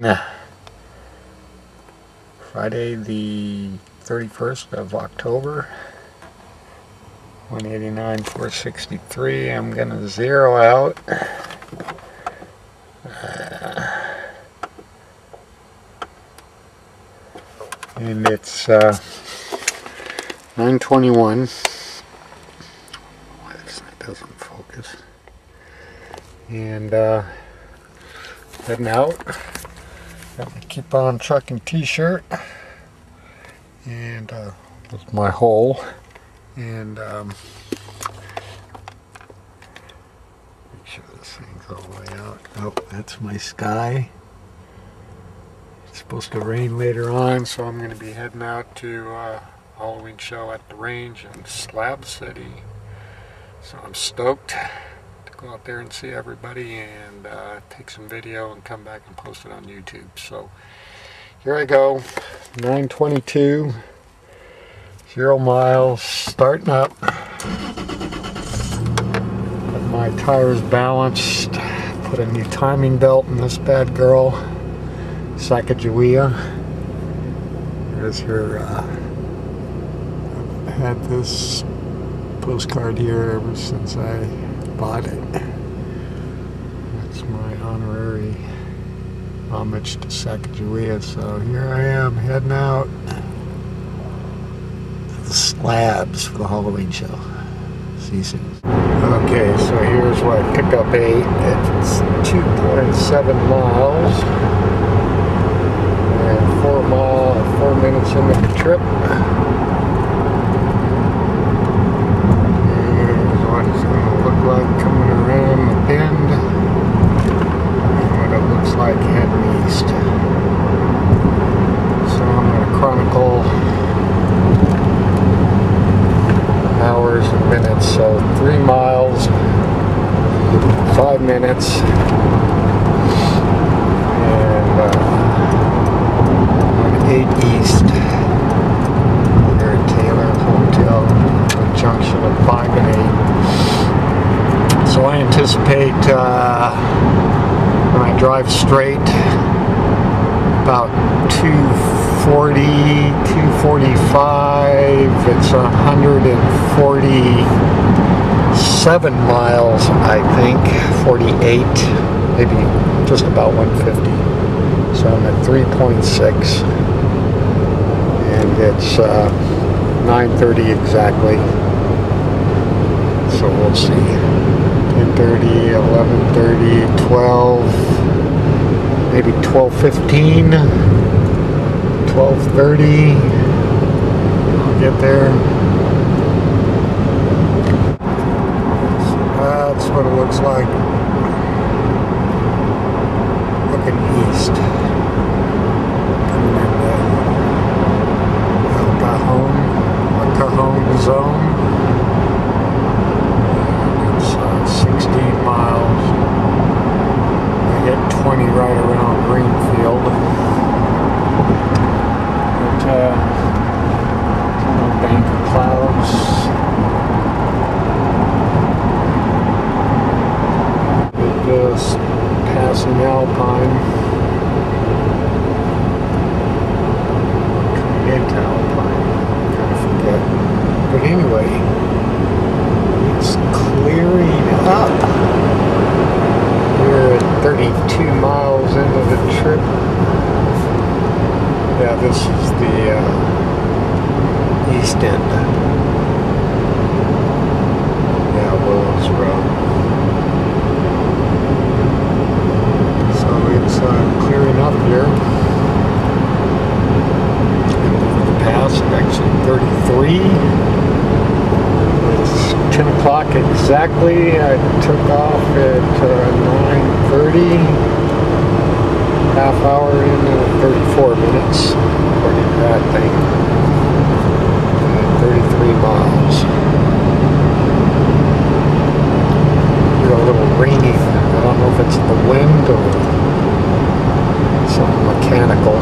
Nah. Friday the 31st of October. 189 463 I'm gonna zero out. Uh, and it's uh, 921 that doesn't focus? And uh, heading out got my keep on trucking t-shirt and uh, that's my hole and um, make sure this thing's all the way out. Oh that's my sky. It's supposed to rain later on so I'm going to be heading out to uh, Halloween show at the range in Slab City. So I'm stoked go out there and see everybody and uh, take some video and come back and post it on YouTube. So here I go, 922, zero miles, starting up. Got my tires balanced, put a new timing belt in this bad girl, Sacagawea. There's her, uh, I've had this postcard here ever since I bought it. That's my honorary homage to Sacagawea. So here I am heading out to the slabs for the Halloween show. See you soon. Okay, so here's what pickup 8. It's 2.7 miles and four mile, four minutes into the trip. like coming around the bend and what it looks like heading east. So I'm going to chronicle hours and minutes. So three miles, five minutes, and uh, eight east. Here at Taylor Hotel, junction of five and eight. So I anticipate uh, when I drive straight about 240, 245, it's 147 miles, I think, 48, maybe just about 150. So I'm at 3.6 and it's uh, 9.30 exactly. So we'll see. 10.30, 11.30, 12, maybe 12.15, 12.30. I'll get there. So that's what it looks like. Looking east. Coming into El Cajon, El Cajon zone. 16 miles. I hit 20 right around Greenfield. But, uh, a bank of clouds. Just passing Alpine. Coming into Alpine. Kind of forget. But anyway, it's clearing up. We're at 32 miles into the trip. Yeah, this is the uh, east end. Yeah, Willows Road. So it's uh, clearing up here. Over the pass, actually 33. 10 o'clock exactly. I took off at uh, 9.30, half hour in 34 minutes, according to that thing. And 33 miles. You're I don't know if it's the wind or something mechanical.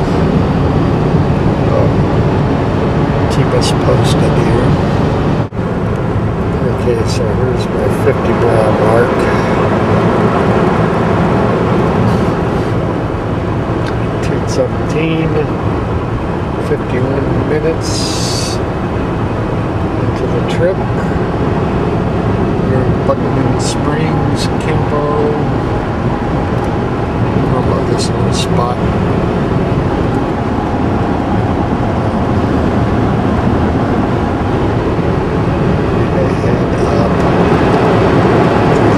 But keep us posted here. Okay, so here's my 50 mile mark. 17, 51 minutes into the trip. Buckman Springs, Kimbo. I love this little spot.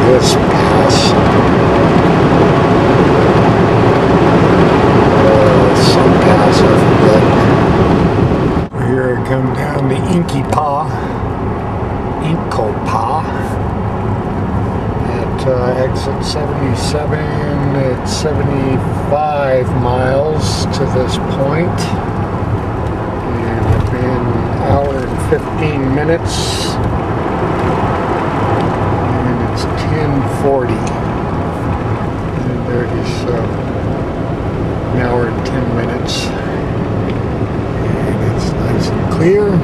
this pass. Uh, exit 77. It's 75 miles to this point. And I've been an hour and 15 minutes. And it's 1040. And there is. Uh, an hour and 10 minutes. And it's nice and clear. and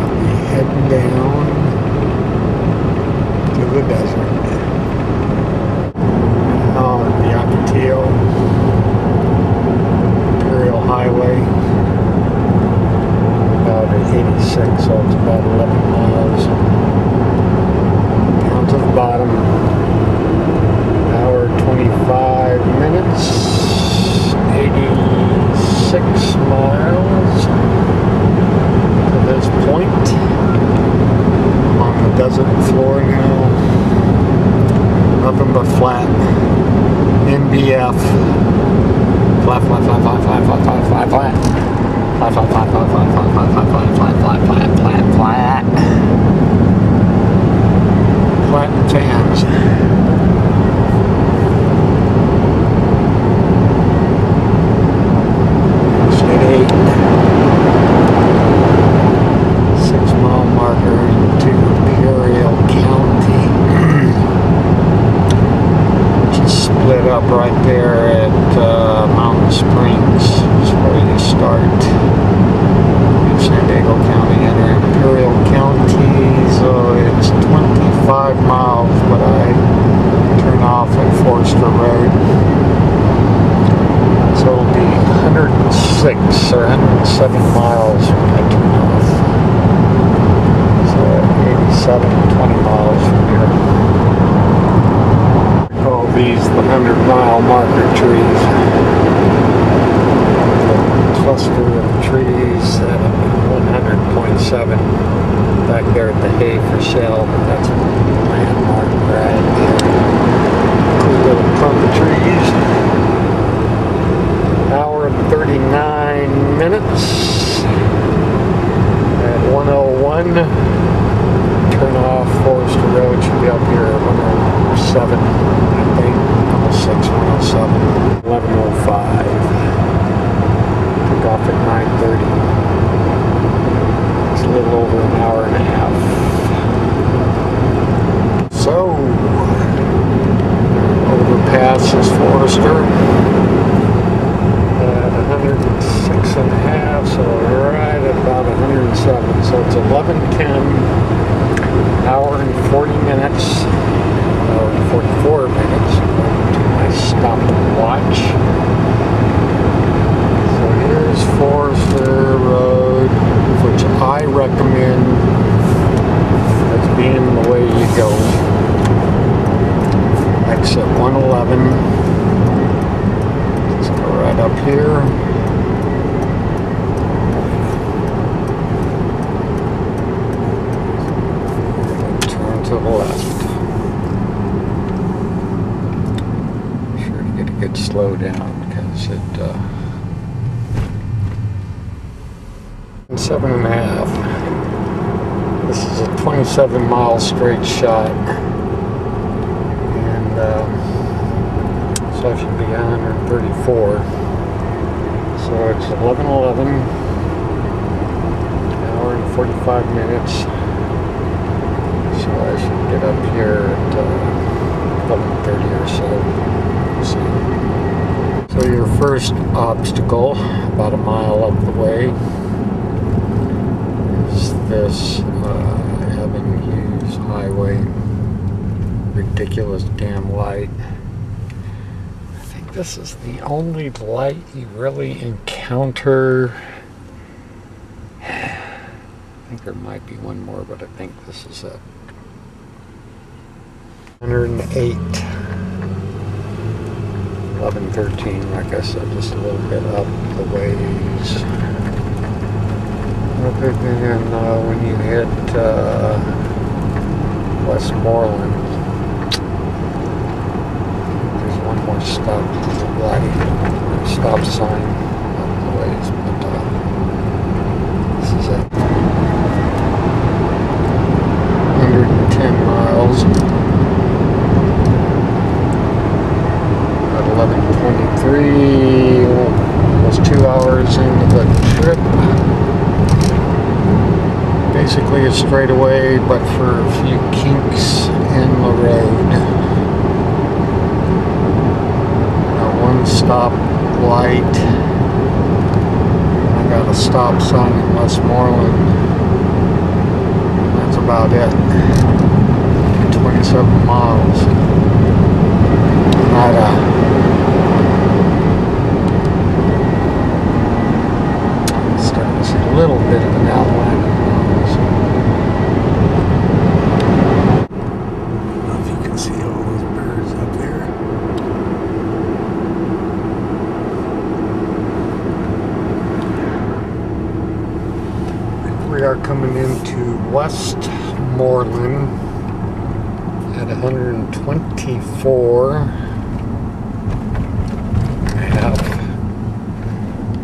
I'll be heading down Um, the desert. On the Ocotillo Imperial Highway. About 86, so it's about 11 miles. Down to the bottom hour 25 minutes 86 miles 107 miles turn off. So 87, 20 miles from here. I call these the 100 mile marker trees. The cluster of trees at 100.7 back there at the hay for sale. but That's a landmark right there. Cool little clump of trees hour and 39 minutes. At 101 turn off Forrester Road should be up here at 107 I think. 106 107 1105 took off at 930 it's a little over an hour and a half. So overpass is Forrester at 106 and a half, so we're right at about 107. So it's 11:10, hour and 40 minutes, hour and 44 minutes. I stop and watch. So here's Forrester Road, which I recommend as being the way you go. Exit 111 right up here. Turn to the left. Sure to get a good slow down because it uh, seven and a half. This is a 27 straight shot. And um, so I should be 134. So it's 11:11, hour and 45 minutes. So I should get up here at uh, 11:30 or so. So your first obstacle, about a mile up the way, is this uh, Evan Hewes Highway. Ridiculous damn light I think this is the only light you really encounter. I think there might be one more, but I think this is it. 108. 11, 13, like I said, just a little bit up the ways. Other than uh, when you hit uh, Westmorland, there's one more stop. Stop sign. Up the ways, but uh, this is it. 110 miles. At 11:23, almost two hours into the trip basically a straightaway, but for a few kinks in the road. Got one stop light. I got a stop sign in Westmorland. That's about it. 27 miles. Not a starting to see a little bit of an outline of the mountains. I don't know if you can see all those birds up there. We are coming into Westmorland at 124. I have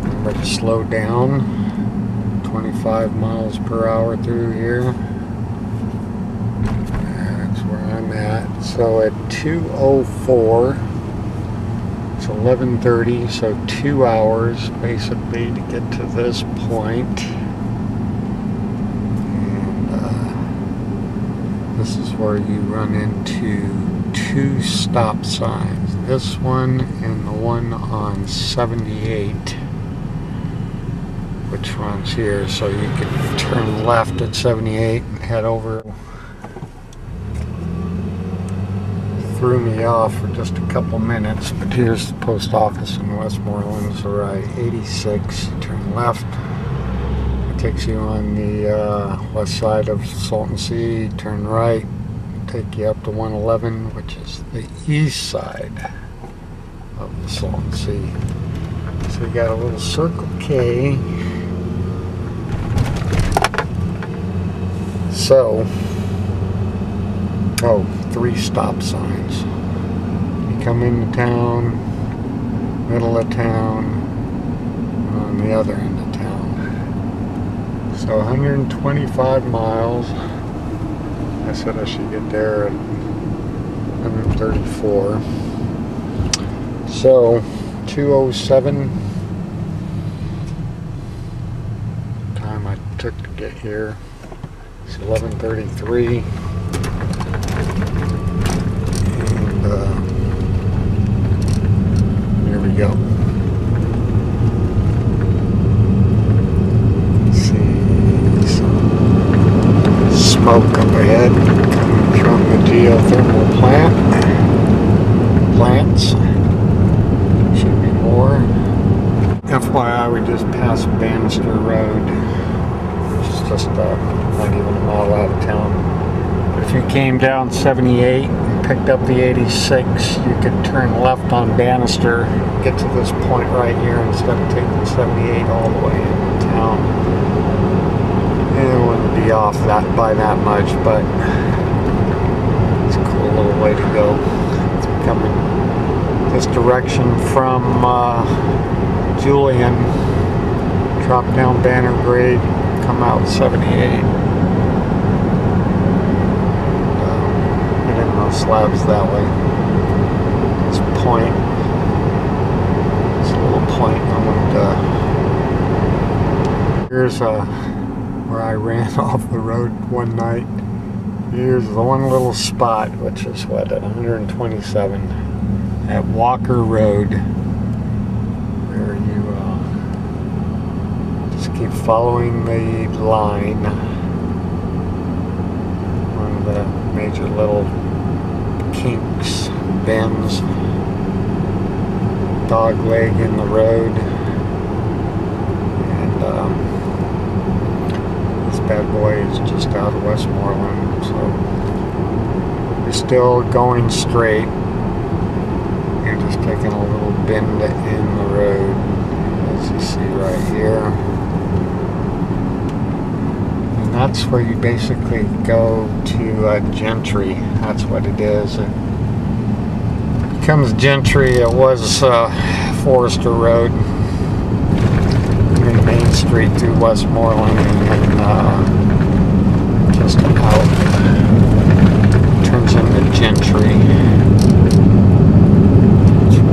remember to slow down 25 miles per hour through here. That's where I'm at. So at 204, it's 11:30, so two hours basically to get to this point. And uh, this is where you run into two stop signs. This one and the one on 78 which runs here, so you can turn left at 78 and head over. Threw me off for just a couple minutes, but here's the post office in Westmorland, so right, 86, turn left. It takes you on the uh, west side of Salton Sea, turn right, take you up to 111, which is the east side of the Salton Sea. So you got a little Circle K So, oh, three stop signs. You come into town, middle of town, on the other end of town. So 125 miles. I said I should get there at 134. So 207 time I took to get here. It's 11:33, and uh, here we go. See some smoke up ahead coming from the geothermal plant. Plants. Should be more. FYI, we just passed Bannister Road, is just uh, not even a mile out of town. If you came down 78 and picked up the 86, you could turn left on Bannister, get to this point right here instead of taking 78 all the way into town. Be off that by that much, but it's a cool little way to go. It's coming this direction from uh, Julian, drop down Banner Grade, come out 78. slabs that way. This point, this little point, I wanted to. Here's uh, where I ran off the road one night. Here's the one little spot, which is what at 127 at Walker Road, where you uh, just keep following the line. One of the major little kinks, bends. dog leg in the road. And um, bad boy is just out of Westmorland, so we're still going straight. You're just taking a little bend in the road, as you see right here. And that's where you basically go to uh, Gentry. That's what it is. It becomes Gentry. It was uh, Forrester Road. Street through Westmorland and uh, just out. Turns into Gentry.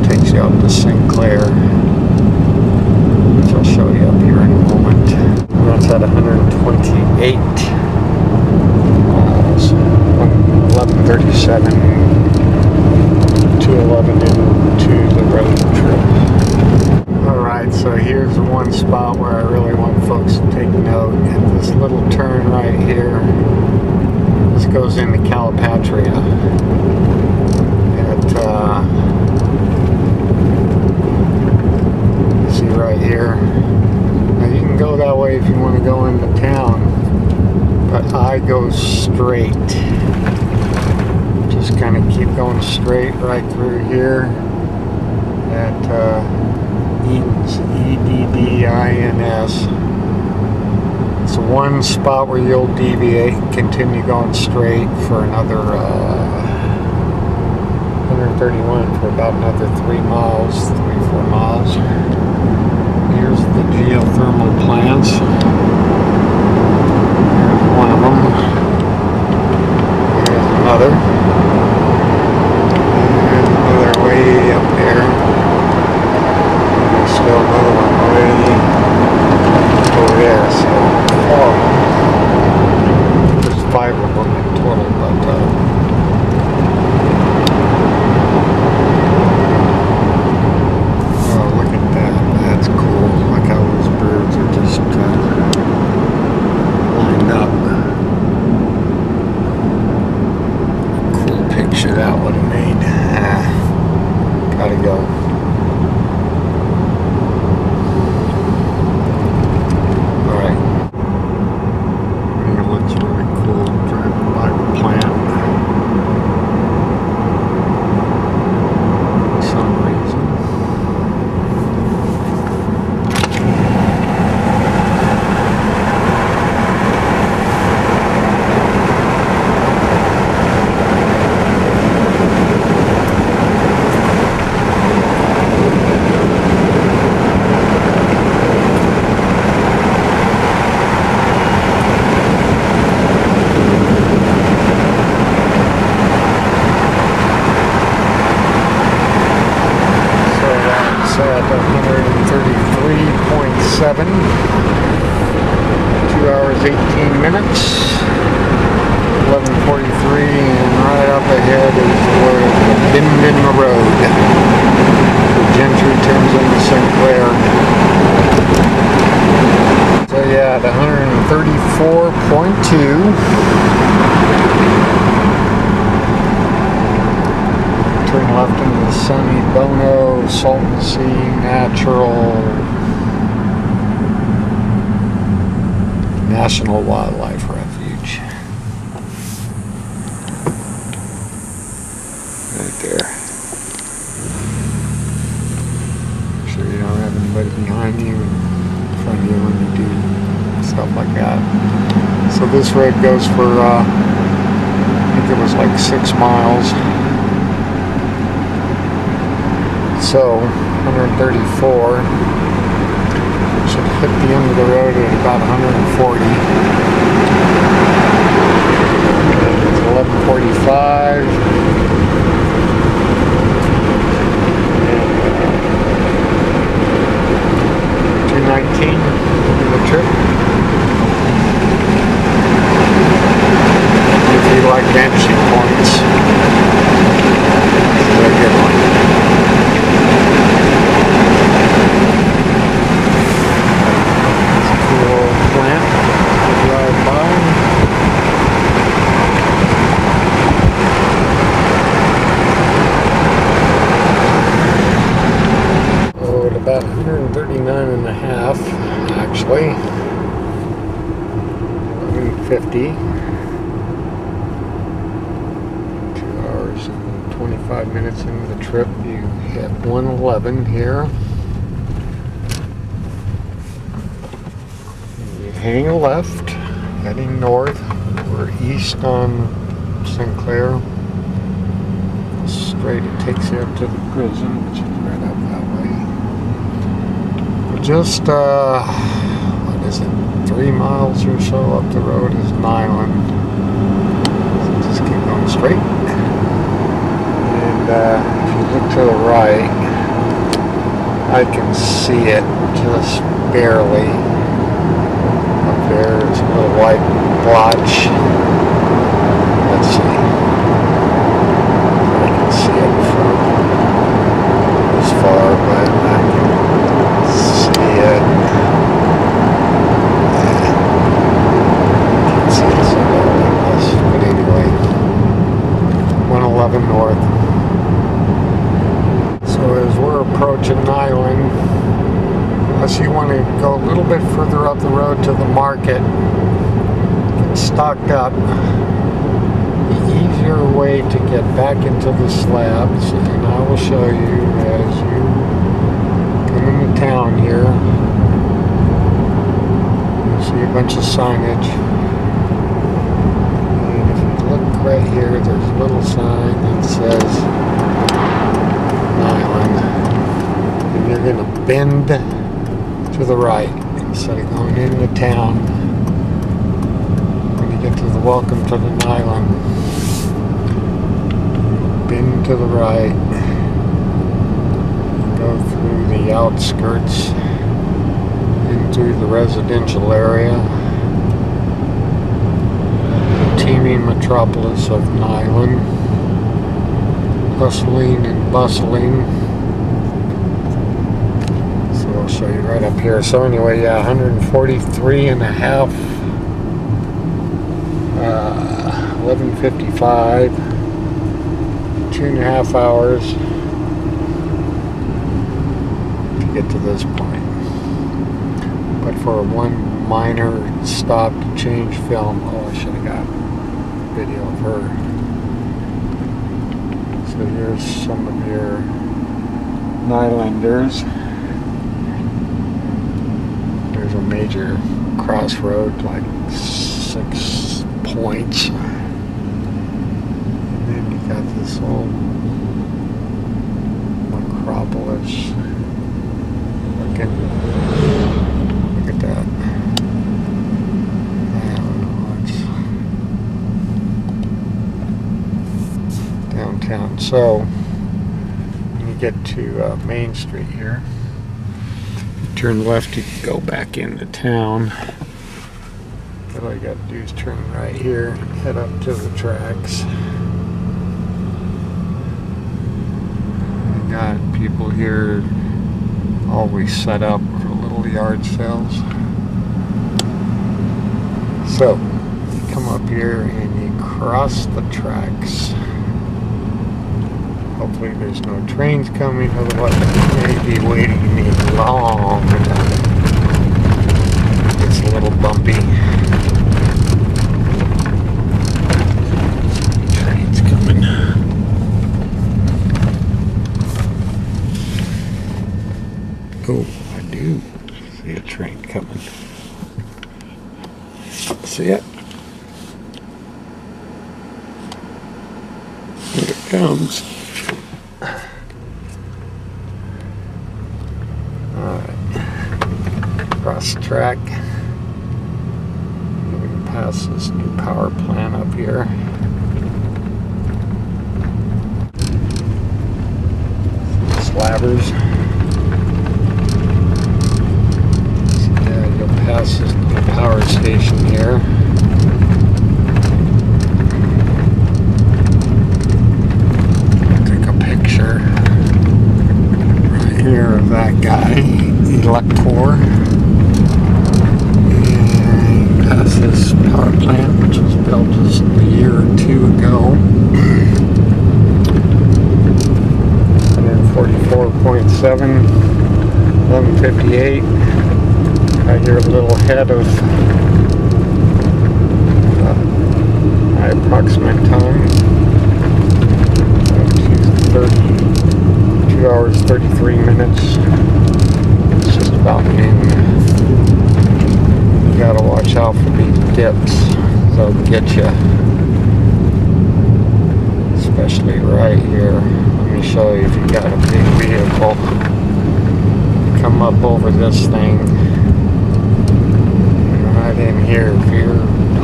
Takes you up to Sinclair. Which I'll show you up here in a moment. And that's at 128 miles. 1137 to 11 into the road trip. Alright, so here's one spot where I really want folks to take note. And this little turn right here, this goes into Calipatria. At, uh, see right here. Now you can go that way if you want to go into town, but I go straight. Just kind of keep going straight right through here at uh, E-D-D-I-N-S. It's one spot where you'll deviate and continue going straight for another uh, 131 for about another three miles, three, four miles. Here's the geothermal plants. Here's one of them. Here's another. There's another way up there. There's still another one way over there. So four of them. There's five of them in total, but uh, Oh, look at that. That's cool. Look how those birds are just uh, lined up. Cool picture that would have made. Ah, gotta go. Alright. I think it looks really cool driving by the plant. For some reason. So that's at 133.7. Two hours, 18 minutes. 1143 and right up ahead is where the the road. The Gentry turns into Sinclair. So yeah, at 134.2 turn left into the Sonny Bono Salton Sea Natural National Wildlife Refuge. Right there. Make sure you don't have anybody behind you and in front of you when you do stuff like that. So this road goes for, uh, I think it was like six miles. So, 134 should hit the end of the road at about 140. It's 1145. Two nineteen the trip. If you like vanishing points, it's a good one cool plant to drive by. Oh, at about 139 and a half, actually. 150. 25 minutes into the trip you hit 111 here hang a left, heading north. We're east on Sinclair. Straight, it takes you up to the prison, which is right up that way. But just, uh, what is it, three miles or so up the road is Niland. So just keep going straight. And uh, if you look to the right, I can see it just barely. Up there, it's a little white blotch. Let's see. I can see it from this far, but I can see it. Can't see it so well like this. But anyway, 111 north. So as we're approaching Niland, unless you want to go a little bit further up the road to the market, get stocked up, the easier way to get back into the slabs, and I will show you as you come into town here. You'll see a bunch of signage. And if you look right here, there's a little sign that says Island. And you're going to bend to the right instead of going into town. To the welcome to the island, bend to the right, go through the outskirts into the residential area. The teeming metropolis of Niland, hustling and bustling. So I'll show you right up here. So anyway, yeah, 143 and a half, uh, 1155, two and a half hours to get to this point. But for one minor stop to change film, oh, I should have got video of her. So here's some of your Nilanders. There's a major crossroad, like six points. Got this old necropolis. Look at that. Downtown. So, when you get to uh, Main Street here, turn left, can go back into town. All you got to do is turn right here head up to the tracks. You got people here always set up for little yard sales. So, you come up here and you cross the tracks. Hopefully there's no trains coming, otherwise you may be waiting a long. It's a little bumpy. Trains coming. Oh, I do see a train coming. See it? Here it comes. Alright. Cross track. We can pass this new power plant up here. Slabbers. Yeah, you'll pass this new power station here. Take a picture right here of that guy, Elector. And pass this power plant, which was built just a year or two ago. 144.7, 1158. Uh, you're a little head of uh, my approximate time. Uh, 30, 2 hours 33 minutes. It's just about noon. You gotta watch out for these dips. They'll get you. Especially right here. Let me show you if you got a big vehicle. Come up over this thing. Right in here if you're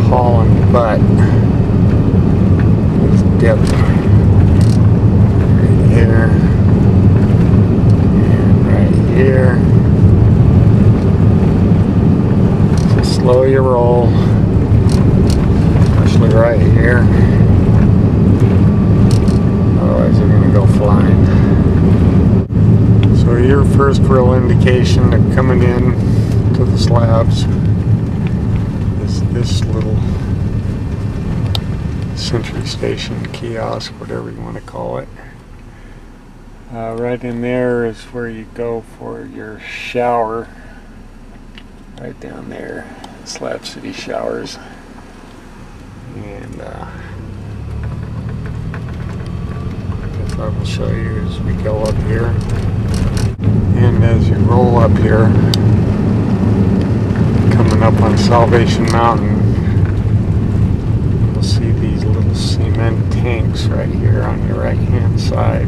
hauling butt. This dip right here. And right here. So slow your roll. Especially right here. Otherwise you're gonna go flying. So your first real indication of coming in to the slabs is this little Century Station kiosk, whatever you want to call it. Uh, right in there is where you go for your shower. Right down there, Slab City Showers. And uh, I will show you as we go up here. And as you roll up here, coming up on Salvation Mountain, you'll see these little cement tanks right here on your right hand side.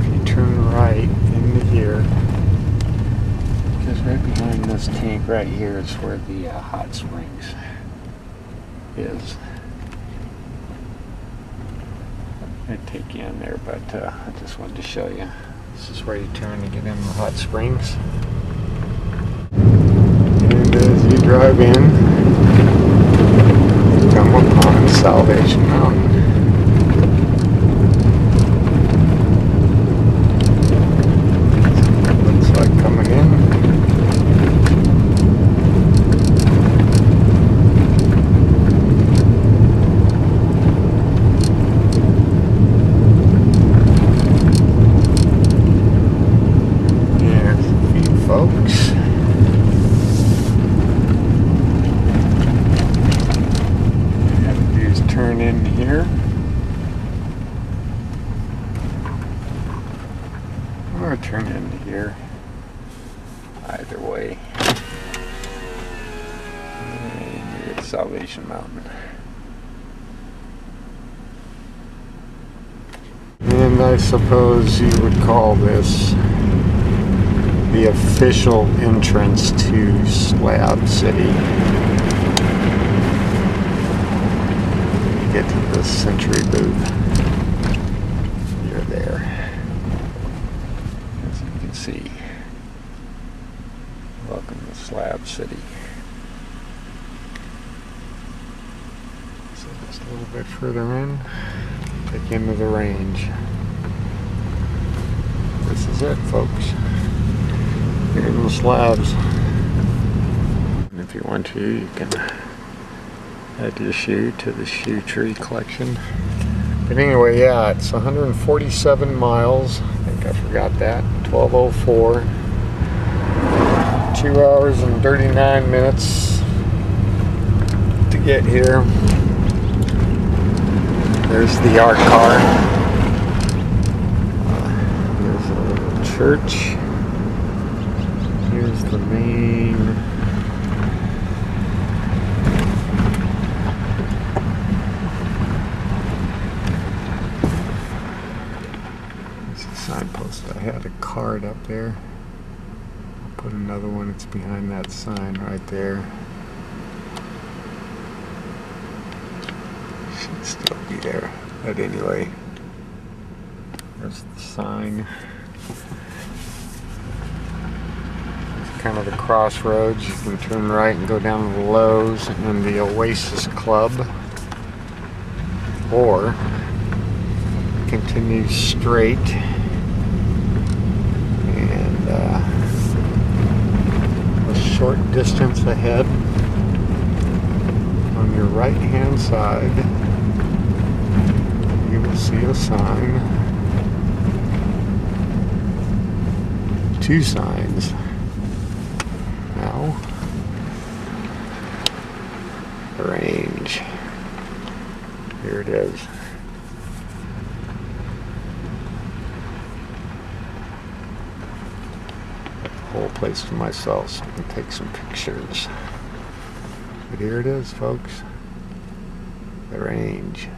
If you turn right into here, because right behind this tank right here is where the uh, hot springs is. I'd take you in there, but uh, I just wanted to show you. This is where you turn to get in the hot springs. And as you drive in, Salvation. Looks like coming in. Here's a few folks. Have to do is turn in here. Or turn into here. Either way. And at Salvation Mountain. And I suppose you would call this the official entrance to Slab City. Get to the Century booth. You're there. As you can see. Welcome to Slab City. So just a little bit further in, take into the range. This is it, folks here in the slabs. And if you want to, you can add your shoe to the shoe tree collection. But anyway, yeah, it's 147 miles. I think I forgot that. 1204. Two hours and 39 minutes to get here. There's the art car. There's a little church. Here's the main. There's a signpost. I had a card up there. Put another one. It's behind that sign right there. Should still be there. But anyway, there's the sign. It's kind of the crossroads. You can turn right and go down to the Lowe's and the Oasis Club, or continue straight and uh, a short distance ahead on your right hand side you will see a sign two signs. Now, range. Here it is. Got the whole place for myself so I can take some pictures. But here it is, folks. The range.